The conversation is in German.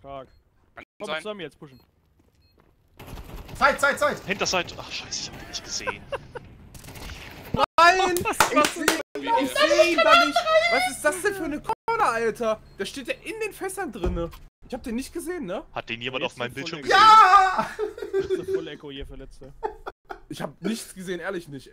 Stark. Kann Komm sein. zusammen jetzt pushen. Zeit, Zeit, Zeit! Hinterseite. Ach, scheiße, ich hab den nicht gesehen. Nein! Ich seh, ich seh ihn da nicht! Was ist das denn für eine Corner, Alter? Der steht ja in den Fässern drinne. Ich hab den nicht gesehen, ne? Hat den jemand auf meinem Bildschirm gesehen? Ja! Das Echo hier für letzte. Ich hab nichts gesehen, ehrlich nicht.